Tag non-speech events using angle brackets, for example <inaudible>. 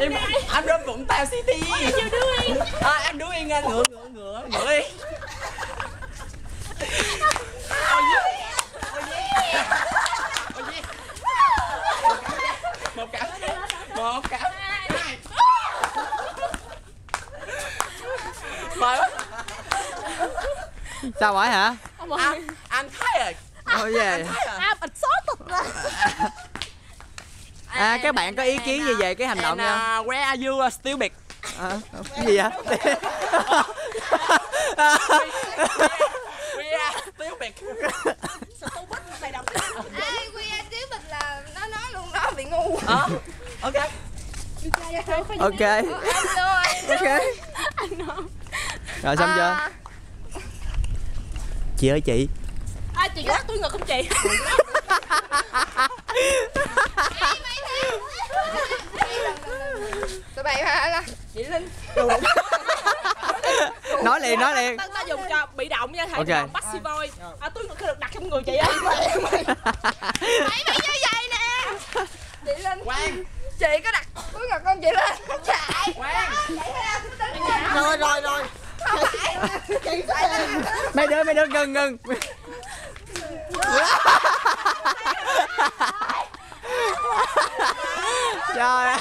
em anh rớt vũng tàu city. Chưa đứa yên à, em đứng yên anh ngựa ngựa ngựa ngựa đi. Yeah. Yeah. Yeah. một cặp một cặp. Hai mời. Sao hỏi hả? Anh anh thấy rồi Ôi về thấy rồi À <laughs> à các bạn có ý kiến gì về cái hành động nha uh, where are you uh, still big à, cái gì vậy we are still big ai quy anh tiếng mình là nó nói luôn nó bị ngu. Ờ, ok. Ok. anh rồi ok. Rồi xong chưa? Chị ơi chị. À chị có túi ngực không chị <laughs> chị linh? Nói liền nói liền. Ta, ta dùng cho bị động nha thầy okay. passive voice. À, tôi không được đặt trong người chị á. Mày mày như vậy nè. Chị linh quang. chị có đặt cuối ngực con chị lên chạy quang. Rồi rồi rồi. Không phải. Chị mày đưa mày đưa ngừng ngừng. Trời ơi.